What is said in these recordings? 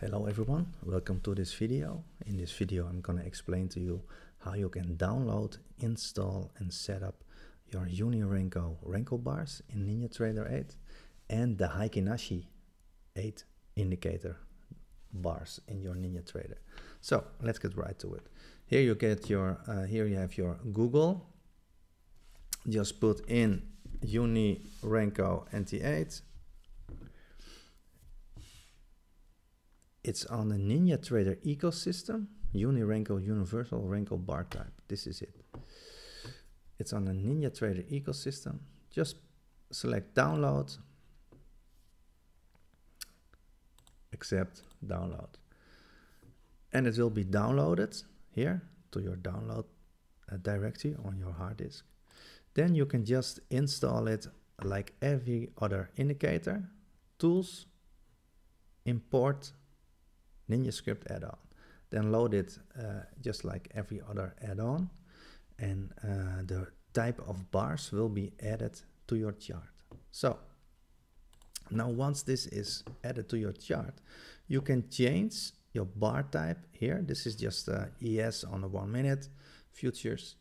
Hello everyone, welcome to this video. In this video I'm gonna explain to you how you can download, install and set up your Unirenko Renko bars in NinjaTrader 8 and the Heikin Ashi 8 indicator bars in your NinjaTrader. So let's get right to it. Here you get your, uh, here you have your Google. Just put in Unirenko NT8 It's on the NinjaTrader ecosystem, Unirenko Universal Renko bar type. This is it. It's on the NinjaTrader ecosystem. Just select download, accept, download. And it will be downloaded here to your download uh, directory on your hard disk. Then you can just install it like every other indicator, tools, import NinjaScript add-on. Then load it uh, just like every other add-on and uh, the type of bars will be added to your chart. So now once this is added to your chart, you can change your bar type here. This is just uh, ES on the one minute futures.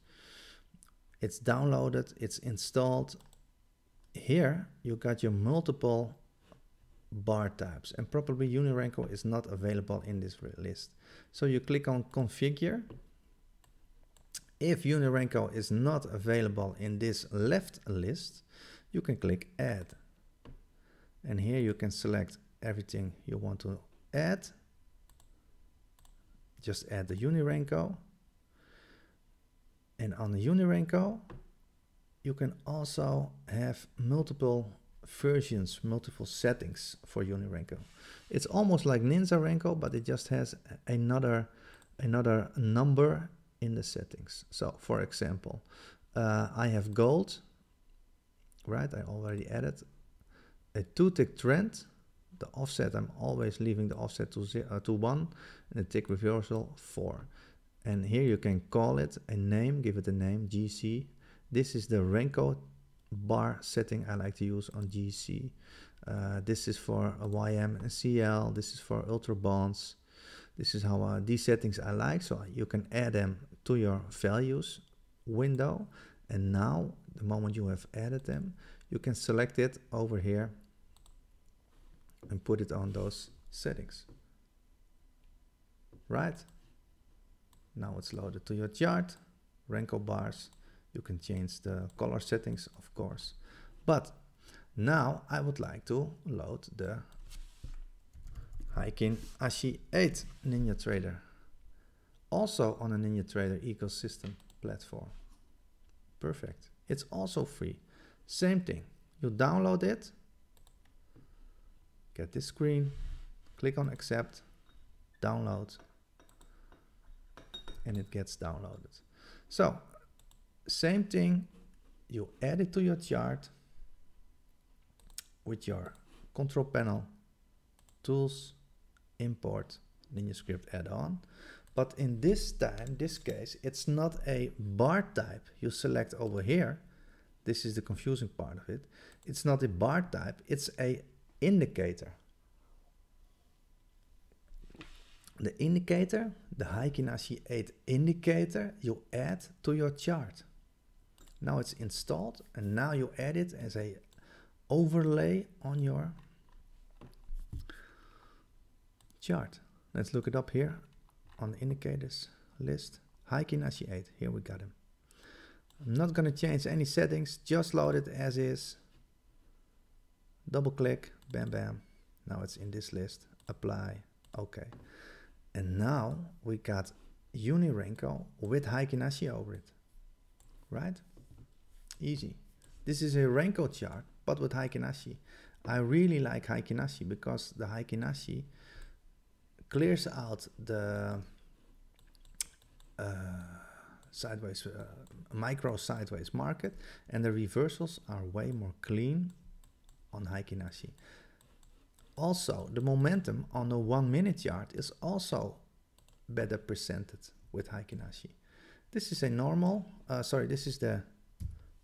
It's downloaded, it's installed. Here you got your multiple bar types and probably Unirenko is not available in this list. So you click on configure. If Unirenko is not available in this left list, you can click add. And here you can select everything you want to add. Just add the Unirenko. And on the Unirenko, you can also have multiple versions, multiple settings for Unirenko. It's almost like Ninja Renko, but it just has another another number in the settings. So for example, uh, I have gold, right? I already added a two tick trend. The offset, I'm always leaving the offset to, zero, uh, to one and the tick reversal four. And here you can call it a name, give it a name, GC. This is the Renko bar setting I like to use on GC. Uh, this is for a YM and CL. This is for ultra bonds. This is how uh, these settings I like. So you can add them to your values window. And now the moment you have added them, you can select it over here and put it on those settings. Right? Now it's loaded to your chart, Renko bars, you can change the color settings, of course. But now I would like to load the Heikin Ashi 8 Ninja Trader. Also on a Ninja Trader ecosystem platform. Perfect. It's also free. Same thing. You download it, get this screen, click on accept, download, and it gets downloaded. So same thing, you add it to your chart with your control panel, tools, import, NinjaScript add-on. But in this time, this case, it's not a bar type you select over here. This is the confusing part of it. It's not a bar type, it's a indicator. The indicator, the Heikin Ashi 8 indicator, you add to your chart. Now it's installed and now you add it as a overlay on your chart. Let's look it up here on the indicators list. Heikin Ashi 8, here we got him. I'm not going to change any settings, just load it as is. Double click, bam bam. Now it's in this list, apply, okay. And now we got Unirenko with Heikin Ashi over it, right? Easy. This is a Renko chart, but with Heikin Ashi. I really like Heikin Ashi because the Heikin Ashi clears out the uh, sideways, uh, micro sideways market and the reversals are way more clean on Heikin Ashi. Also, the momentum on the one minute chart is also better presented with Heikin Ashi. This is a normal, uh, sorry, this is the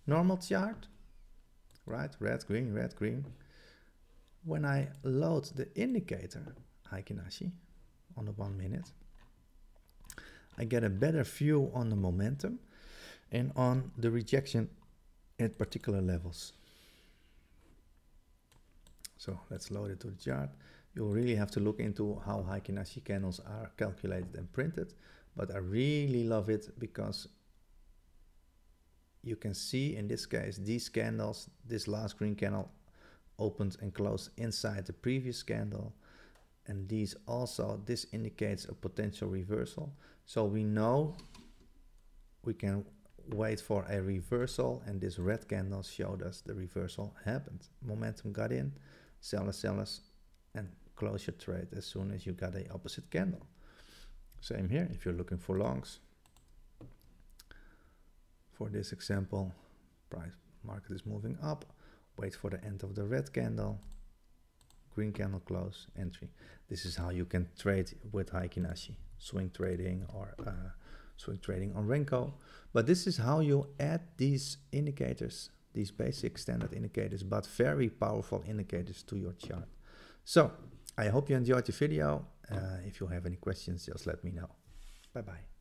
normal chart, right? Red, green, red, green. When I load the indicator, Heikin Ashi on the one minute. I get a better view on the momentum and on the rejection at particular levels. So let's load it to the chart. You really have to look into how Heikin Ashi candles are calculated and printed, but I really love it because you can see in this case these candles, this last green candle opened and closed inside the previous candle and these also, this indicates a potential reversal. So we know we can wait for a reversal and this red candle showed us the reversal happened. Momentum got in, sellers, sellers, and close your trade as soon as you got a opposite candle. Same here, if you're looking for longs. For this example, price market is moving up, wait for the end of the red candle, green candle close, entry. This is how you can trade with Heikin Ashi, swing trading or uh, swing trading on Renko. But this is how you add these indicators, these basic standard indicators, but very powerful indicators to your chart. So I hope you enjoyed the video. Uh, if you have any questions, just let me know. Bye bye.